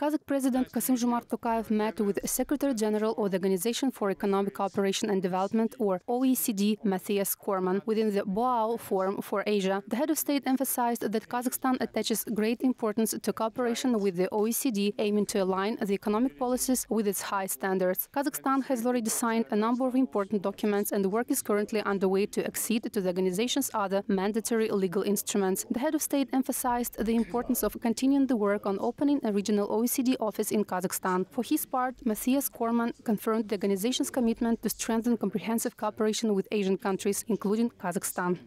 Kazakh President Kassym-Jomart Tokayev met with Secretary General of the Organization for Economic Cooperation and Development, or OECD, Mathias Cormann, within the Boao Forum for Asia. The head of state emphasized that Kazakhstan attaches great importance to cooperation with the OECD, aiming to align the economic policies with its high standards. Kazakhstan has already signed a number of important documents, and work is currently underway to accede to the organization's other mandatory legal instruments. The head of state emphasized the importance of continuing the work on opening a regional OECD office in Kazakhstan. For his part, Mathias Cormann confirmed the organization's commitment to strengthen comprehensive cooperation with Asian countries, including Kazakhstan.